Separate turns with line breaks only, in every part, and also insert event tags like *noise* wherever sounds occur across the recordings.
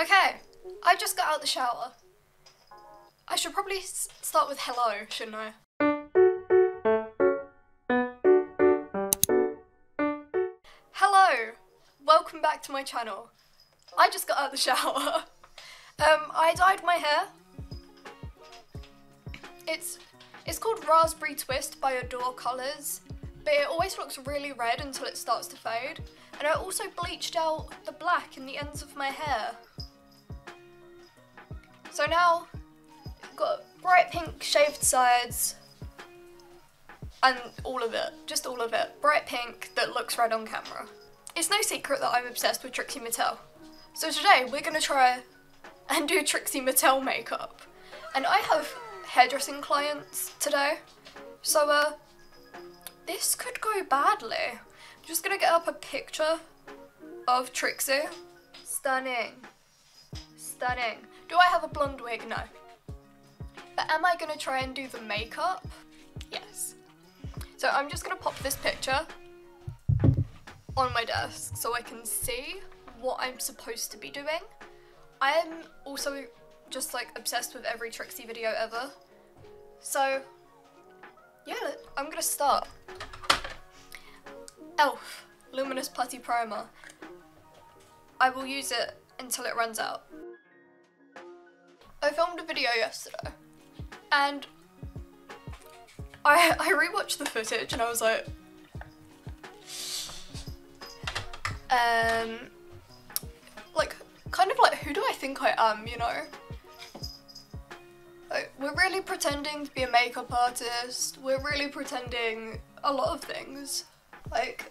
Okay, I just got out the shower. I should probably start with hello, shouldn't I? Hello, welcome back to my channel. I just got out the *laughs* shower. um, I dyed my hair. It's it's called Raspberry Twist by Adore Colours, but it always looks really red until it starts to fade. And I also bleached out the black in the ends of my hair. So now, got bright pink shaved sides, and all of it, just all of it, bright pink that looks red on camera. It's no secret that I'm obsessed with Trixie Mattel. So today we're gonna try and do Trixie Mattel makeup. And I have hairdressing clients today, so uh, this could go badly. I'm just gonna get up a picture of Trixie. Stunning. Stunning. Do I have a blonde wig? No. But am I gonna try and do the makeup? Yes. So I'm just gonna pop this picture on my desk so I can see what I'm supposed to be doing. I am also just like obsessed with every Trixie video ever. So yeah, I'm gonna start. Elf Luminous Putty Primer. I will use it until it runs out. I filmed a video yesterday and I I rewatched the footage and I was like um like kind of like who do I think I am, you know? Like, we're really pretending to be a makeup artist. We're really pretending a lot of things. Like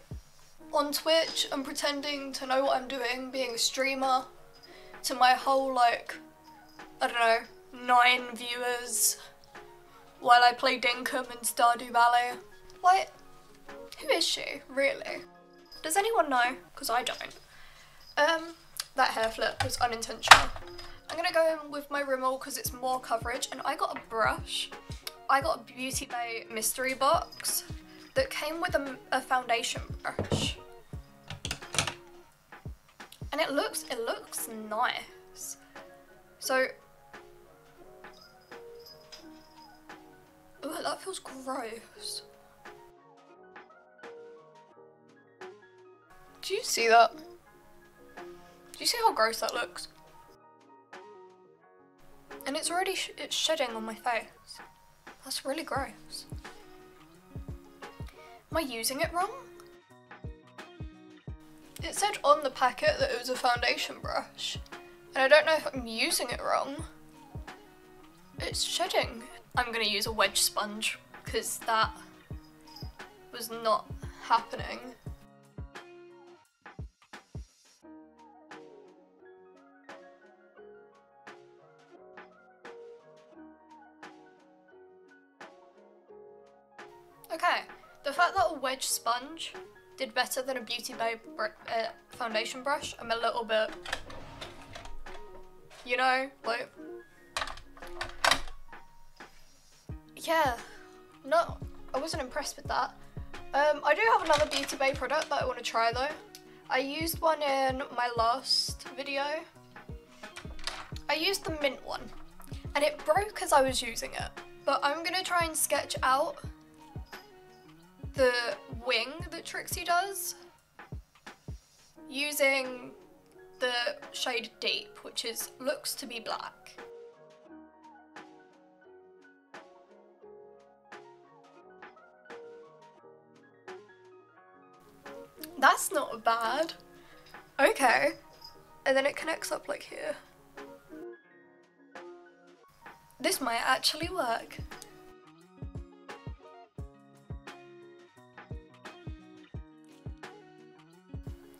on Twitch, I'm pretending to know what I'm doing, being a streamer. To my whole like, I don't know, nine viewers while I play Dinkum in Stardew Valley. Like, who is she, really? Does anyone know? Because I don't. Um, that hair flip was unintentional. I'm gonna go in with my Rimmel because it's more coverage and I got a brush. I got a Beauty Bay mystery box that came with a, a foundation brush. And it looks, it looks nice. So, that feels gross. Do you see that? Do you see how gross that looks? And it's already sh it's shedding on my face. That's really gross. Am I using it wrong? It said on the packet that it was a foundation brush. And I don't know if I'm using it wrong. It's shedding. I'm gonna use a wedge sponge because that was not happening. Okay, the fact that a wedge sponge did better than a Beauty Bay br uh, foundation brush, I'm a little bit, you know, like, yeah, no, I wasn't impressed with that. Um, I do have another Beauty Bay product that I want to try though. I used one in my last video. I used the mint one and it broke as I was using it. But I'm gonna try and sketch out the wing that Trixie does using the shade Deep, which is looks to be black. That's not bad. Okay. And then it connects up like here. This might actually work.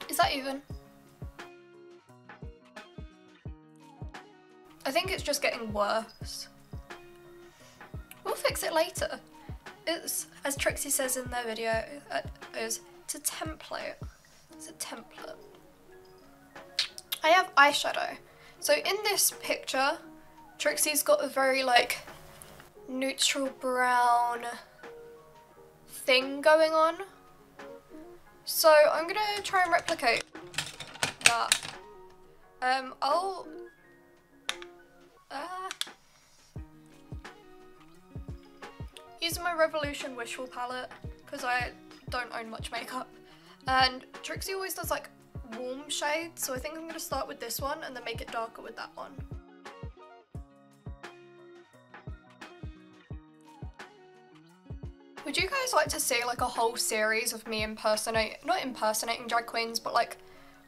Is that even? I think it's just getting worse. We'll fix it later. It's, as Trixie says in their video, uh, is it's a template. It's a template. I have eyeshadow. So in this picture, Trixie's got a very like neutral brown thing going on. So I'm gonna try and replicate that Um, I'll... Uh, using my Revolution Wishful palette, because I don't own much makeup. And Trixie always does like warm shades, so I think I'm going to start with this one and then make it darker with that one. Would you guys like to see like a whole series of me impersonate, not impersonating drag queens, but like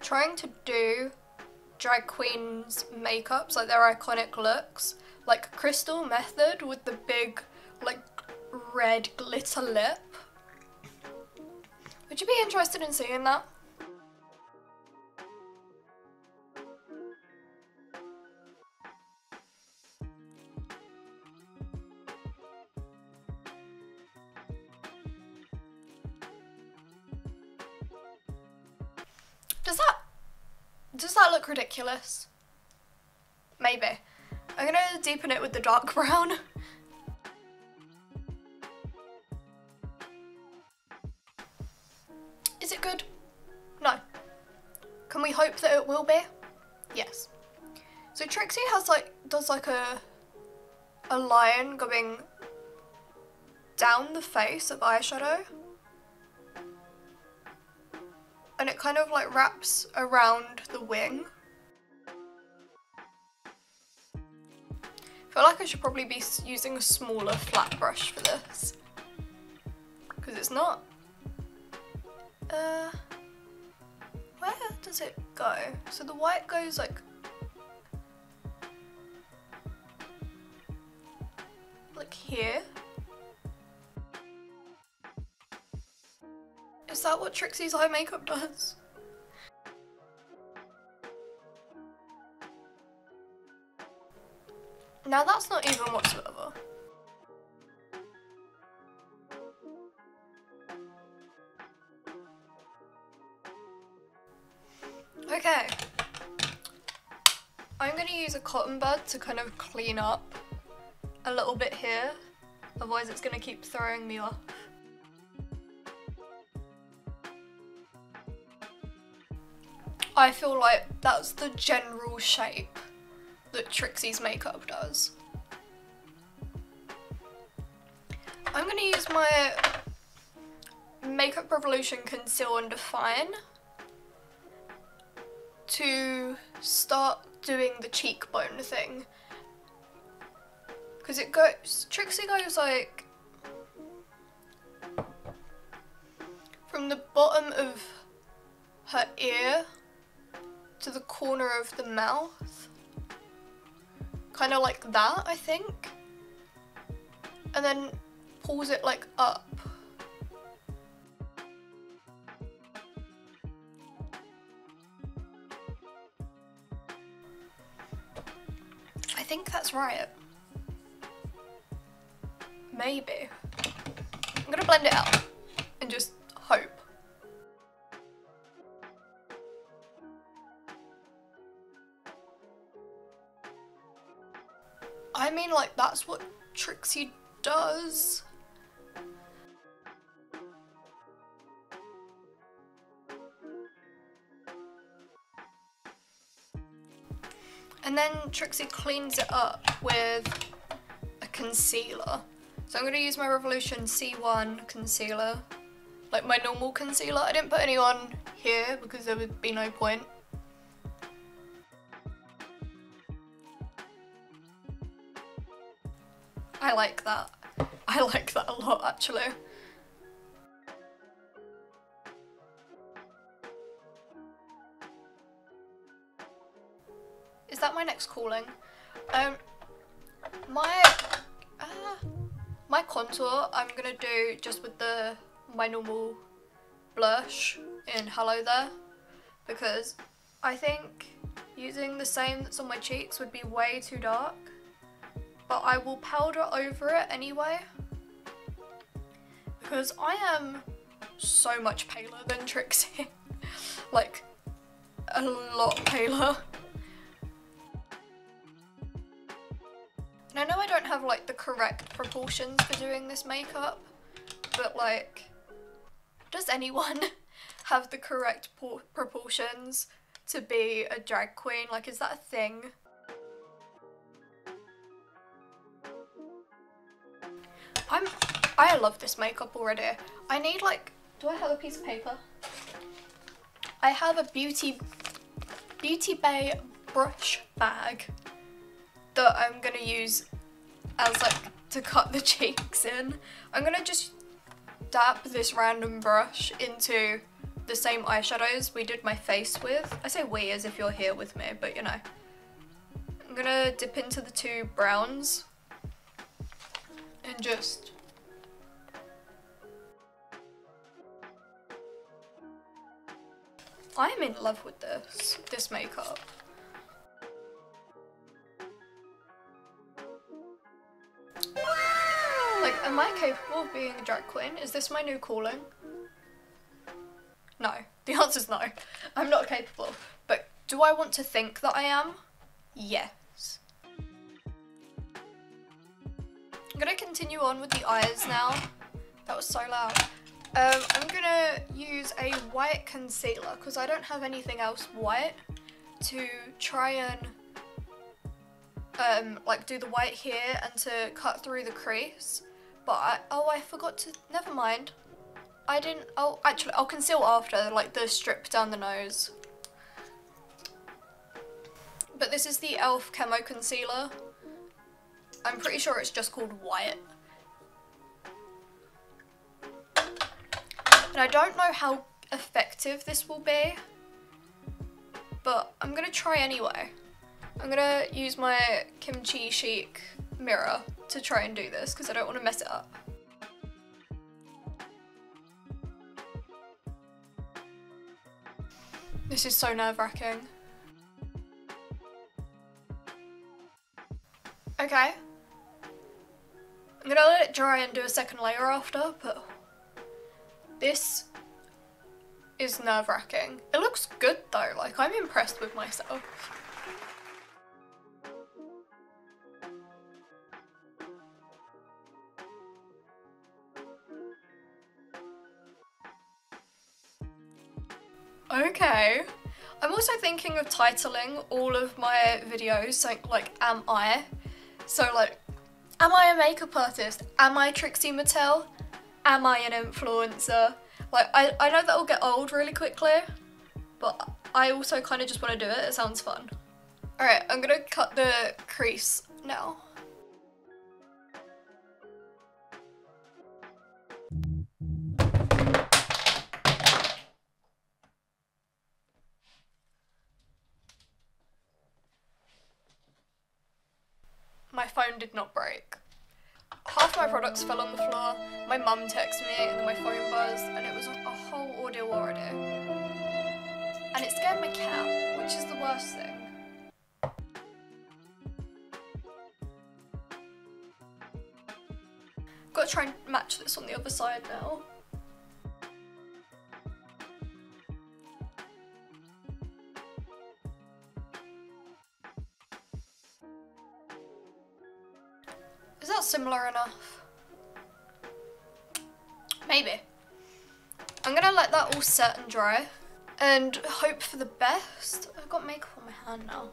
trying to do drag queens makeups, like their iconic looks? Like Crystal Methyd with the big like red glitter lip. Would you be interested in seeing that? Does that does that look ridiculous? Maybe. I'm gonna deepen it with the dark *laughs* brown. Can we hope that it will be? Yes. So Trixie has like does like a a line going down the face of eyeshadow. And it kind of like wraps around the wing. I feel like I should probably be using a smaller flat brush for this. Because it's not uh, where does it go? So the white goes like like here. Is that what Trixie's eye makeup does? Now that's not even whatsoever. Use a cotton bud to kind of clean up a little bit here. Otherwise it's going to keep throwing me off. I feel like that's the general shape that Trixie's makeup does. I'm going to use my Makeup Revolution Conceal and Define to start doing the cheekbone thing. Because it goes, Trixie goes like from the bottom of her ear to the corner of the mouth. Kind of like that, I think. And then pulls it like up think that's right. Maybe. I'm gonna blend it out and just hope. I mean like that's what Trixie does. And then Trixie cleans it up with a concealer. So I'm going to use my Revolution C1 concealer, like my normal concealer. I didn't put any on here because there would be no point. I like that. I *laughs* like that a lot actually. Calling? Um, my, uh, my contour I'm gonna do just with the, my normal blush in Hello There because I think using the same that's on my cheeks would be way too dark but I will powder over it anyway because I am so much paler than Trixie *laughs* like a lot paler And I know I don't have like the correct proportions for doing this makeup, but like, does anyone *laughs* have the correct proportions to be a drag queen? Like, is that a thing? I'm, I love this makeup already. I need like, do I have a piece of paper? I have a Beauty, Beauty Bay brush bag that I'm gonna use as like to cut the *laughs* cheeks in. I'm gonna just dab this random brush into the same eyeshadows we did my face with. I say we as if you're here with me, but you know. I'm gonna dip into the two browns and just I'm in love with this, this makeup. Am I capable of being a drag queen? Is this my new calling? No. The answer's no. I'm not capable. But do I want to think that I am? Yes. I'm gonna continue on with the eyes now. That was so loud. Um, I'm gonna use a white concealer because I don't have anything else white to try and um, like do the white here and to cut through the crease. But I, oh, I forgot to, never mind. I didn't, oh, actually, I'll conceal after, like the strip down the nose. But this is the e.l.f. Camo Concealer. I'm pretty sure it's just called White. And I don't know how effective this will be, but I'm gonna try anyway. I'm gonna use my Kimchi Chic mirror to try and do this because I don't want to mess it up. This is so nerve wracking. Okay. I'm gonna let it dry and do a second layer after, but this is nerve wracking. It looks good though, like I'm impressed with myself. Thinking of titling all of my videos so like am I? So like am I a makeup artist? Am I Trixie Mattel? Am I an influencer? Like I, I know that will get old really quickly but I also kind of just want to do it, it sounds fun. Alright, I'm gonna cut the crease now. My phone did not break. Half my products fell on the floor, my mum texted me and my phone buzzed and it was a whole ordeal already. And it scared my cat, which is the worst thing. Got to try and match this on the other side now. Similar enough? Maybe. I'm gonna let that all set and dry and hope for the best. I've got makeup on my hand now.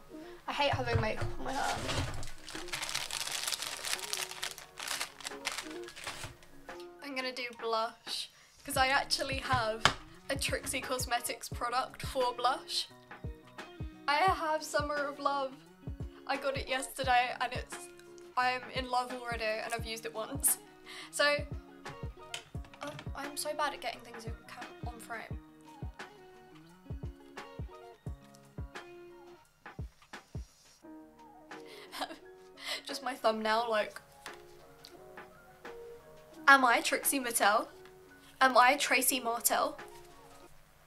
I hate having makeup on my hand. I'm gonna do blush because I actually have a Trixie Cosmetics product for blush. I have Summer of Love. I got it yesterday and it's I'm in love already and I've used it once. So, I'm so bad at getting things on frame. *laughs* Just my thumbnail like, am I Trixie Mattel? Am I Tracy Martell?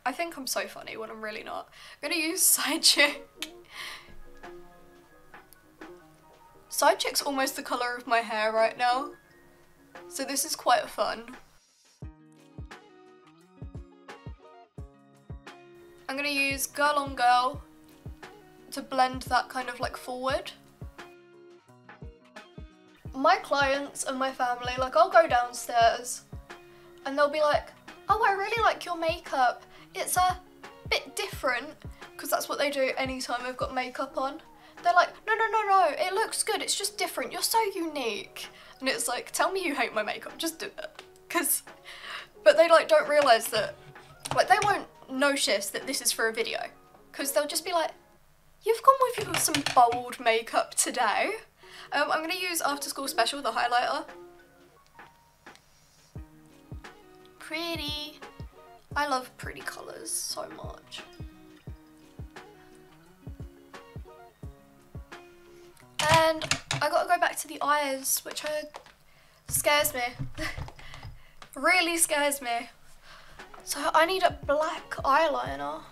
I think I'm so funny when I'm really not. I'm gonna use *laughs* Side Chick. Side Chick's almost the colour of my hair right now. So this is quite fun. I'm gonna use Girl on Girl to blend that kind of like forward. My clients and my family, like I'll go downstairs and they'll be like, oh I really like your makeup. It's a bit different because that's what they do anytime I've got makeup on. They're like, no, no, no, no, it looks good, it's just different, you're so unique. And it's like, tell me you hate my makeup, just do it. Because, but they like don't realise that, like they won't notice that this is for a video. Because they'll just be like, you've gone with some bold makeup today. Um, I'm going to use After School Special, the highlighter. Pretty. I love pretty colours so much. And I gotta go back to the eyes, which uh, scares me. *laughs* really scares me. So I need a black eyeliner.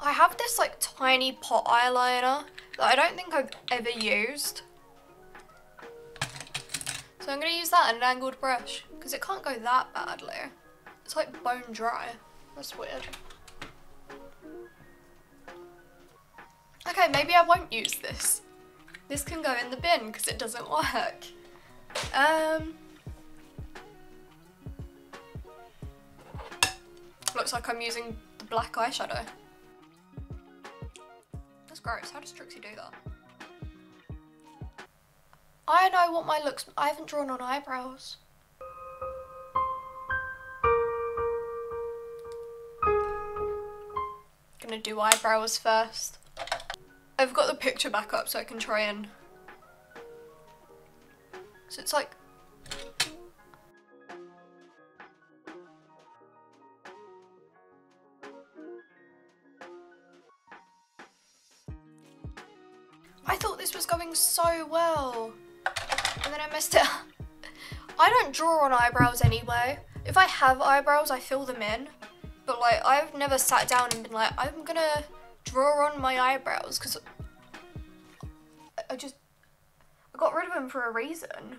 I have this like tiny pot eyeliner that I don't think I've ever used. So I'm to use that and an angled brush because it can't go that badly. It's like bone dry. That's weird. Okay, maybe I won't use this. This can go in the bin because it doesn't work. Um, looks like I'm using the black eyeshadow. That's gross. How does Trixie do that? I know what my looks. I haven't drawn on eyebrows. Gonna do eyebrows first. I've got the picture back up so I can try and... So it's like... I thought this was going so well. And then I messed it up. *laughs* I don't draw on eyebrows anyway. If I have eyebrows, I fill them in. But like, I've never sat down and been like, I'm gonna draw on my eyebrows because I just I got rid of them for a reason.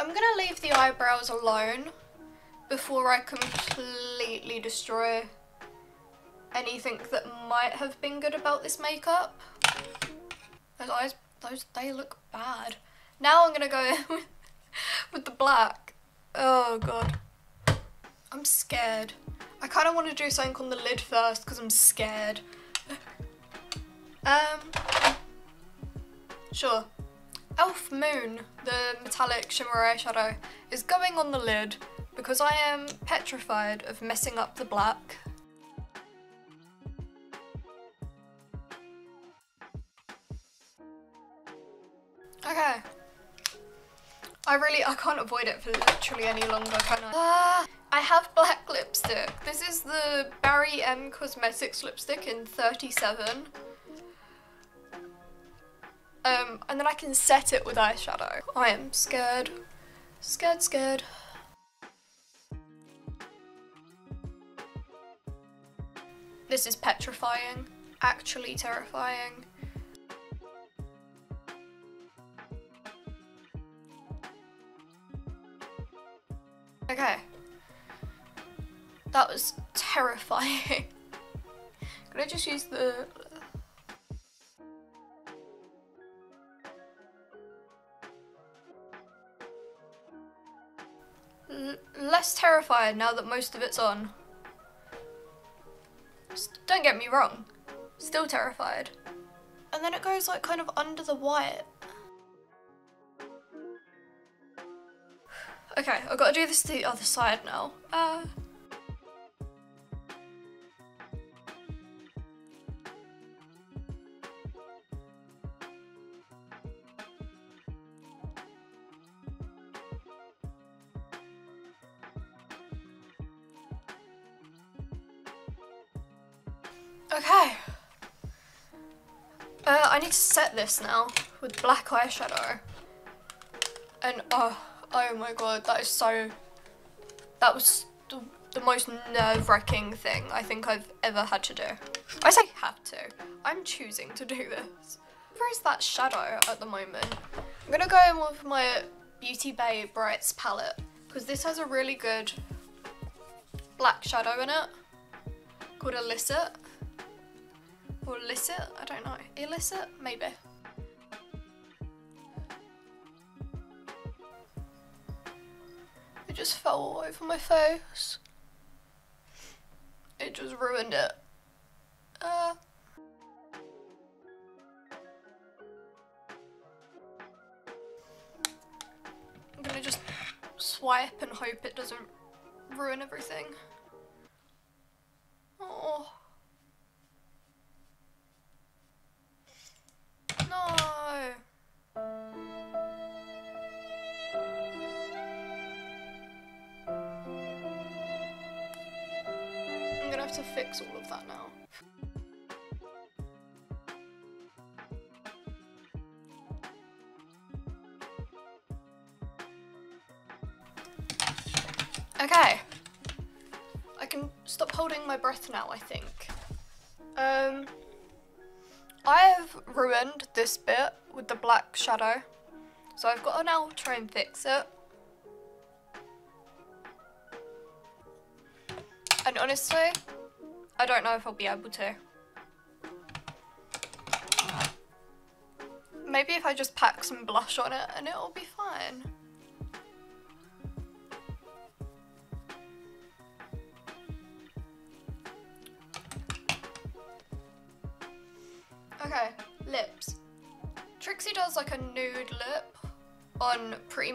I'm gonna leave the eyebrows alone before I completely destroy anything that might have been good about this makeup. Those eyes, those, they look bad. Now I'm gonna go *laughs* *laughs* with, the black. Oh god. I'm scared. I kind of want to do something on the lid first because I'm scared. um, sure. Elf Moon, the metallic shimmer eyeshadow, is going on the lid because I am petrified of messing up the black. Okay. I really, I can't avoid it for literally any longer, can I? Ah, I have black lipstick. This is the Barry M Cosmetics lipstick in 37. Um, and then I can set it with eyeshadow. I am scared. Scared, scared. This is petrifying. Actually terrifying. Okay. That was terrifying. *laughs* Could I just use the... L less terrified now that most of it's on. Don't get me wrong, still terrified. And then it goes like kind of under the white. Okay, I've got to do this to the other side now. Uh... Okay. Uh, I need to set this now with black eyeshadow. And oh, oh my god, that is so, that was the, the most nerve-wracking thing I think I've ever had to do. I say have to, I'm choosing to do this. Where is that shadow at the moment? I'm gonna go in with my Beauty Bay Brights palette because this has a really good black shadow in it called Illicit or illicit, I don't know, illicit, maybe. Just fell all over my face. It just ruined it. Uh. I'm gonna just swipe and hope it doesn't ruin everything. Okay. I can stop holding my breath now, I think. Um, I have ruined this bit with the black shadow. So I've got to now try and fix it. And honestly, I don't know if I'll be able to. Maybe if I just pack some blush on it and it'll be fine.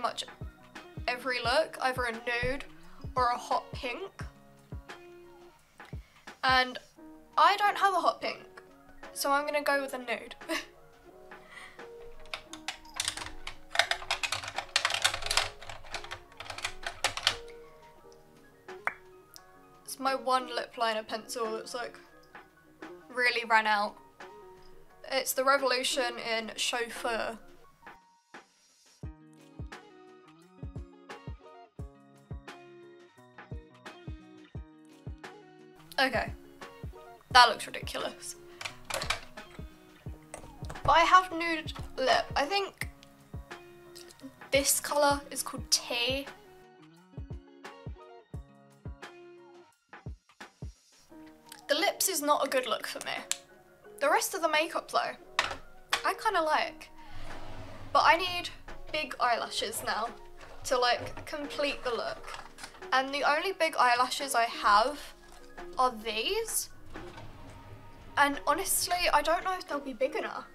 Much every look, either a nude or a hot pink. And I don't have a hot pink, so I'm gonna go with a nude. *laughs* it's my one lip liner pencil that's like really ran out. It's the Revolution in Chauffeur. Okay, that looks ridiculous. But I have nude lip. I think this colour is called Tea. The lips is not a good look for me. The rest of the makeup though, I kind of like. But I need big eyelashes now to like complete the look. And the only big eyelashes I have are these. And honestly, I don't know if they'll be big enough.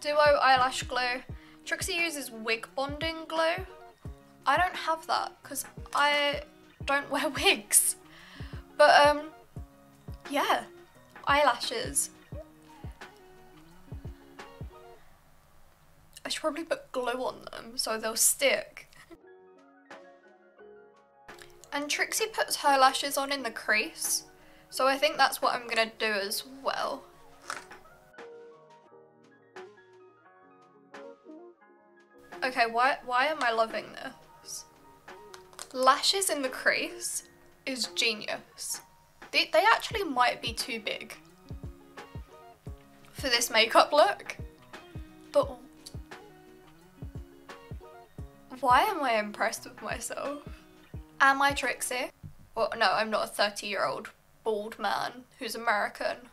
Duo eyelash glue. Trixie uses wig bonding glue. I don't have that because I don't wear *laughs* wigs. But um, yeah, eyelashes. I should probably put glue on them so they'll stick. And Trixie puts her lashes on in the crease, so I think that's what I'm gonna do as well. Okay, why, why am I loving this? Lashes in the crease is genius. They, they actually might be too big for this makeup look, but why am I impressed with myself? Am I Trixie? Well, no, I'm not a 30 year old bald man who's American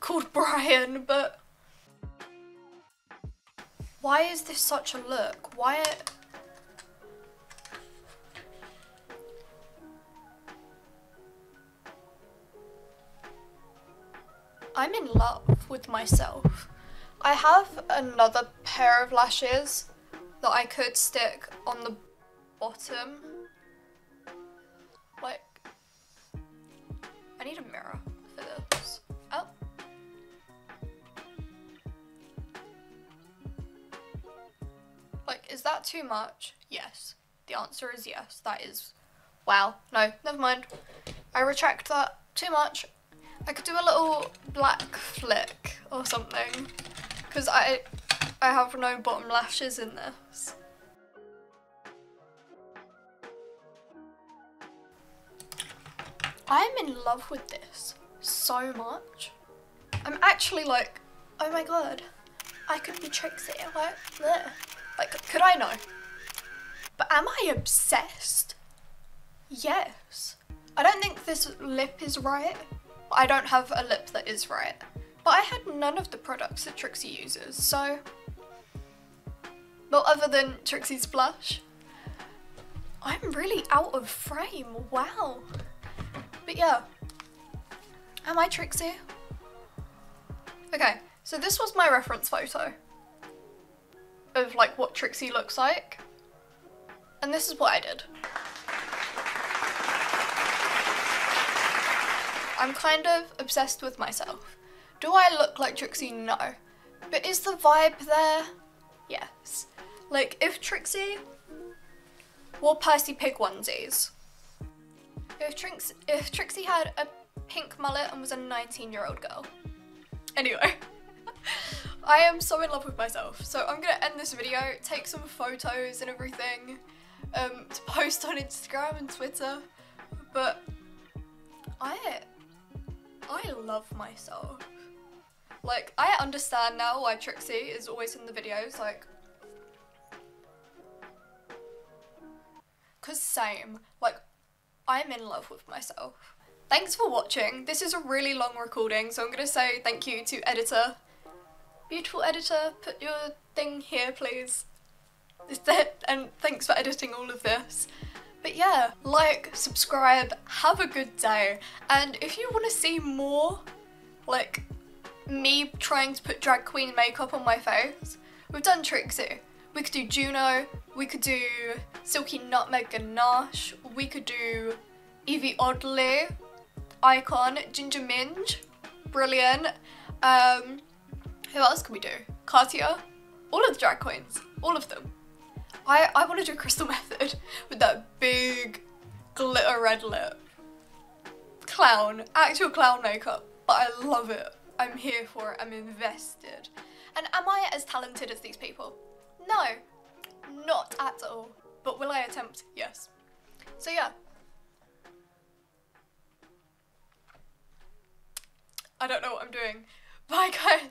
called Brian, but why is this such a look? Why? I'm in love with myself. I have another pair of lashes that I could stick on the bottom. Like, I need a mirror for this. Oh. Like, is that too much? Yes. The answer is yes. That is, wow. No, never mind. I retract that. Too much. I could do a little black flick or something. Because I, I have no bottom lashes in this. I'm in love with this so much. I'm actually like, oh my god, I could be Trixie, like, like, could I know? But am I obsessed? Yes. I don't think this lip is right. I don't have a lip that is right. But I had none of the products that Trixie uses, so... Well, other than Trixie's blush, I'm really out of frame, wow. But yeah, am I Trixie? Okay, so this was my reference photo of like what Trixie looks like. And this is what I did. I'm kind of obsessed with myself. Do I look like Trixie? No. But is the vibe there? Yes. Like, if Trixie wore Percy Pig onesies, if, Trix if Trixie had a pink mullet and was a 19 year old girl. Anyway, *laughs* I am so in love with myself. So I'm gonna end this video, take some photos and everything um, to post on Instagram and Twitter. But I, I love myself. Like, I understand now why Trixie is always in the videos, like... Cause same, like, I'm in love with myself. Thanks for watching. This is a really long recording, so I'm gonna say thank you to editor. Beautiful editor, put your thing here please. Is that, And thanks for editing all of this. But yeah, like, subscribe, have a good day. And if you want to see more, like, me trying to put drag queen makeup on my face. We've done Trixie. We could do Juno, we could do Silky Nutmeg Ganache, we could do Evie Oddly, Icon, Ginger Minge. brilliant. Um, who else can we do? Cartier? all of the drag queens, all of them. I, I want to do Crystal *laughs* Methyd with that big glitter red lip. Clown, actual clown makeup, but I love it. I'm here for it, I'm invested. And am I as talented as these people? No, not at all. But will I attempt? Yes. So yeah. I don't know what I'm doing. *laughs* Bye guys.